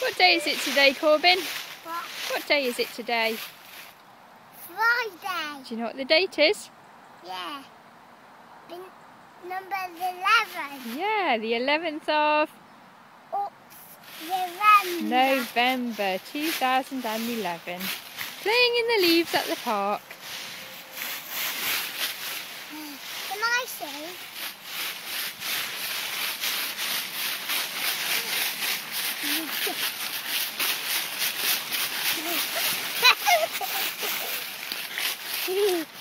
What day is it today, Corbin? What? What day is it today? Friday. Do you know what the date is? Yeah. Been number 11. Yeah, the 11th of... November. November 2011. Playing in the leaves at the park. say. Hehehehe